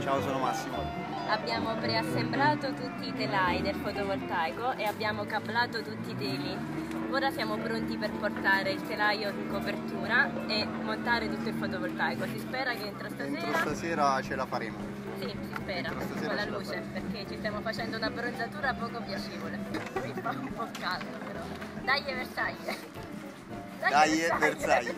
Ciao, sono Massimo. Abbiamo preassemblato tutti i telai del fotovoltaico e abbiamo cablato tutti i teli. Ora siamo pronti per portare il telaio in copertura e montare tutto il fotovoltaico. Si spera che entro stasera... Entro stasera ce la faremo. Sì, si spera, con la luce, la luce, perché ci stiamo facendo una bronzatura poco piacevole. Qui fa un po' caldo però. Dai Versailles! Dai, Versailles.